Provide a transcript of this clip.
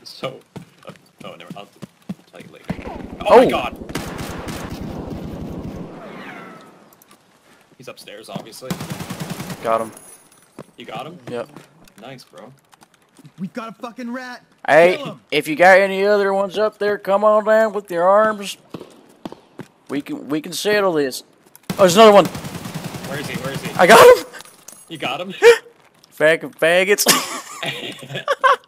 so, uh, oh, never. I'll tell you later. Oh, my oh! god. He's upstairs, obviously. Got him. You got him? Yep. Nice, bro. We got a fucking rat. Hey, if you got any other ones up there, come on down with your arms. We can we can settle this. Oh, there's another one. Where is he? Where is he? I got him. You got him? Fag, faggots.